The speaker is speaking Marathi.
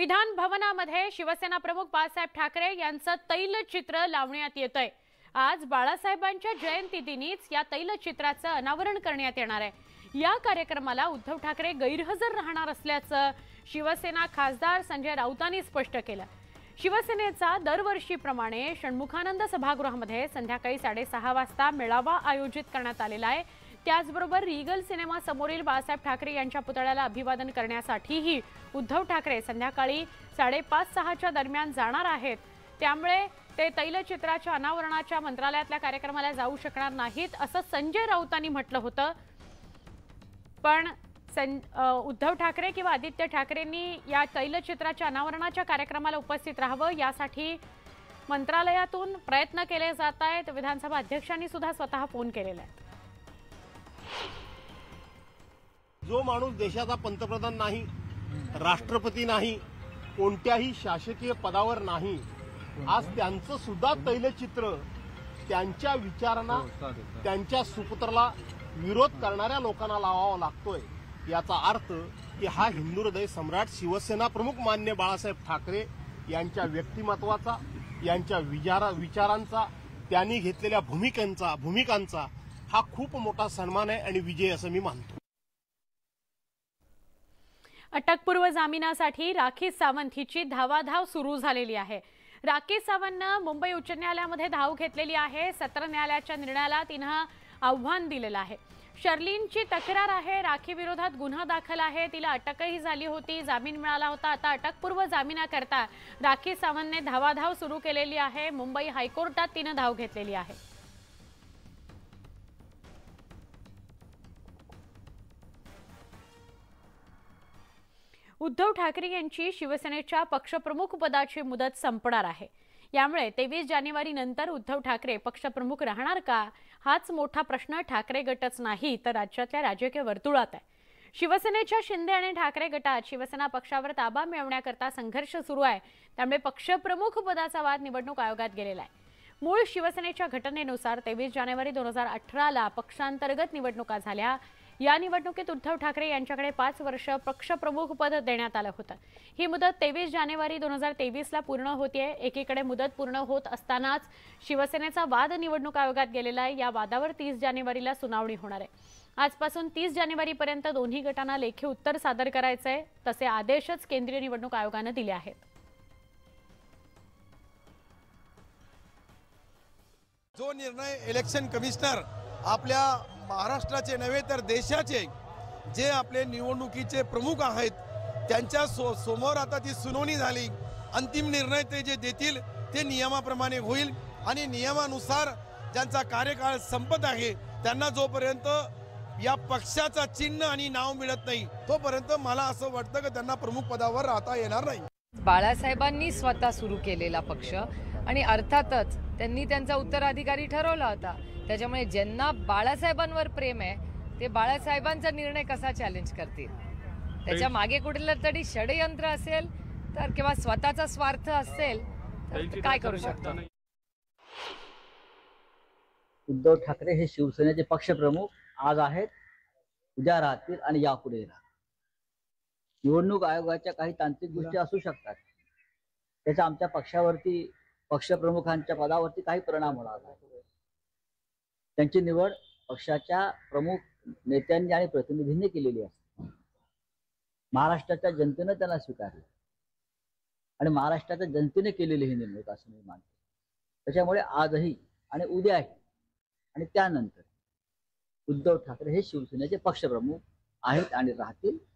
विधान भवनामध्ये शिवसेना प्रमुख बाळासाहेब ठाकरे यांचं तैलचित्र लावण्यात येतंय. आज बाळासाहेबांच्या जयंती दिनीच या तैलचित्राचं अनावरण करण्यात येणार आहे. या कार्यक्रमाला उद्धव ठाकरे गैरहजर राहणार असल्याचं शिवसेना खासदार संजय राऊतांनी स्पष्ट केलं. शिवसेनेचा दरवर्षीप्रमाणे षण्मुखानंद सभागृहामध्ये संध्याकाळी साडेसहा वाजता मेळावा आयोजित करण्यात आलेला आहे. त्याचबरोबर रिगल सिनेमा समोरील बाळासाहेब ठाकरे यांच्या पुतळ्याला अभिवादन करण्यासाठीही उद्धव ठाकरे संध्याकाळी साडेपाच सहाच्या दरम्यान जाणार आहेत. त्यामुळे ते तैलचित्राच्या अनावरणाच्या मंत्रालयातल्या कार्यक्रमाला जाऊ शकणार नाहीत असं संजय राऊतांनी म्हटलं होतं. पण सं उद्धव ठाकरे किंवा आदित्य ठाकरेंनी या तैलचित्राच्या अनावरणाच्या कार्यक्रमाला उपस्थित राहावं यासाठी मंत्रालयातून प्रयत्न केले जात आहेत. विधानसभा अध्यक्षांनी सुद्धा स्वतः फोन केलेला आहे. जो माणूस देशाचा पंतप्रधान नाही राष्ट्रपती नाही कोणत्याही शासकीय पदावर नाही आज त्यांचं सुद्धा तैलचित्र त्यांच्या विचारांना त्यांच्या सुपुत्राला विरोध करणाऱ्या लोकांना लावावा लागतोय. याचा अर्थ की हा हिंदू हृदय सम्राट शिवसेना प्रमुख मान्य बाळासाहेब ठाकरे यांच्या व्यक्तिमत्वाचा यांच्या विचारा विचारांचा त्यांनी घेतलेल्या भूमिकांचा भूमिकांचा हा खूप मोठा सन्मान आहे आणि विजय असं मी मानतो. अटकपूर्व जामिनासाठी राखी सावंत हिची धावाधाव सुरू झालेली आहे. राखी सावंतनं मुंबई उच्च न्यायालयामध्ये धाव घेतलेली आहे. सत्र न्यायालयाच्या निर्णयाला तिनं आव्हान दिलेलं आहे. शर्लीनची तक्रार आहे. राखी विरोधात गुन्हा दाखल आहे. तिला अटकही झाली होती. जामीन मिळाला होता. आता अटकपूर्व जामिनाकरता राखी सावंतने धावाधाव सुरू केलेली आहे. मुंबई हायकोर्टात तिनं धाव घेतलेली आहे. उद्धव ठाकरे यांची शिवसेनेच्या पक्षप्रमुख पदाची मुदत संपणार आहे. यामुळे तेवीस जानेवारी नंतर उद्धव ठाकरे पक्षप्रमुख राहणार का? हाच मोठा प्रश्न ठाकरे गटच नाही तर राज्यातल्या राजकीय वर्तुळात आहे. शिवसेनेच्या शिंदे आणि ठाकरे गटात शिवसेना पक्षावर ताबा मिळवण्याकरता संघर्ष सुरू आहे. त्यामुळे पक्षप्रमुख पदाचा वाद निवडणूक आयोगात गेलेला आहे. मूळ शिवसेनेच्या घटनेनुसार तेवीस जानेवारी दोन हजार अठराला पक्षांतर्गत निवडणुका झाल्या. या निवडणुकीत उद्धव ठाकरे यांच्याकडे पाच वर्ष पक्षप्रमुख पद देण्यात आलं होतं. ही मुदत तेवीस जानेवारी दोन हजार तेवीसला पूर्ण होतीये. एकीकडे मुदत पूर्ण होत असतानाच शिवसेनेचा वाद निवडणूक आयोगात गेलेला आहे. या वादावर तीस जानेवारीला सुनावणी होणार आहे. आजपासून तीस जानेवारीपर्यंत दोन्ही गटांना लेखी उत्तर सादर करायचं आहे तसे आदेशच केंद्रीय निवडणूक आयोगानं दिले आहेत. जो निर्णय इलेक्शन कमिशनर आपल्या महाराष्ट्राचे नव्हे तर देशाचे जे आपले निवडणुकीचे प्रमुख आहेत त्यांच्या सो समोर आता ती सुनावणी झाली. अंतिम निर्णय ते जे देतील ते नियमाप्रमाणे होईल आणि नियमानुसार ज्यांचा कार्यकाळ संपत आहे त्यांना जोपर्यंत या पक्षाचा चिन्ह आणि नाव मिळत नाही तोपर्यंत मला असं वाटतं की त्यांना प्रमुख पदावर राहता येणार नाही. बाळासाहेबांनी स्वतः सुरू केलेला पक्ष आणि अर्थातच त्यांनी त्यांचा उत्तराधिकारी ठरवला होता. त्याच्यामुळे ज्यांना बाळासाहेबांवर प्रेम आहे ते बाळासाहेबांचा निर्णय कसा चॅलेंज करतील? त्याच्यामागे कुठलं तरी षडयंत्र असेल तर किंवा स्वतःचा स्वार्थ असेल तर काय करू शकतो? उद्धव ठाकरे हे शिवसेनेचे पक्षप्रमुख आज आहेत उद्या राहतील आणि यापुढे राहतील निवडणूक आयोगाच्या काही तांत्रिक गोष्टी असू शकतात. त्याचा आमच्या पक्षावरती पक्षप्रमुखांच्या पदावरती काही परिणाम होणार नाही. त्यांची निवड पक्षाच्या प्रमुख नेत्यांनी आणि प्रतिनिधींनी केलेली असते. महाराष्ट्राच्या जनतेनं त्यांना स्वीकारलं. आणि महाराष्ट्राच्या जनतेने केलेली ही निवडणूक असं मी मानतो. त्याच्यामुळे आजही आणि उद्याही आणि त्यानंतर उद्धव ठाकरे हे शिवसेनेचे पक्षप्रमुख आहेत आणि राहतील.